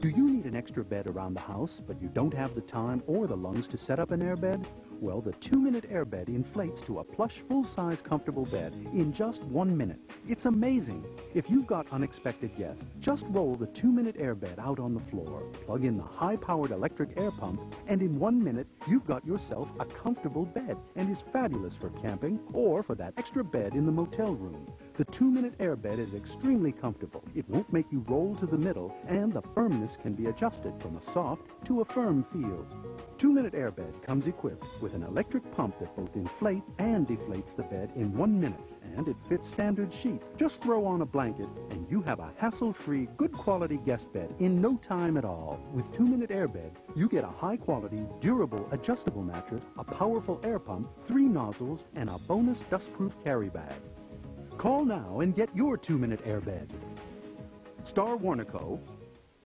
Do you need an extra bed around the house, but you don't have the time or the lungs to set up an airbed? Well, the two-minute airbed inflates to a plush, full-size, comfortable bed in just one minute. It's amazing. If you've got unexpected guests, just roll the two-minute airbed out on the floor, plug in the high-powered electric air pump, and in one minute, you've got yourself a comfortable bed and is fabulous for camping or for that extra bed in the motel room. The two-minute airbed is extremely comfortable. It won't make you roll to the middle, and the firmness can be adjusted from a soft to a firm feel. Two-minute airbed comes equipped with an electric pump that both inflates and deflates the bed in one minute, and it fits standard sheets. Just throw on a blanket, and you have a hassle-free, good-quality guest bed in no time at all. With two-minute airbed, you get a high-quality, durable, adjustable mattress, a powerful air pump, three nozzles, and a bonus dust-proof carry bag. Call now and get your two-minute airbed. Star Warnaco,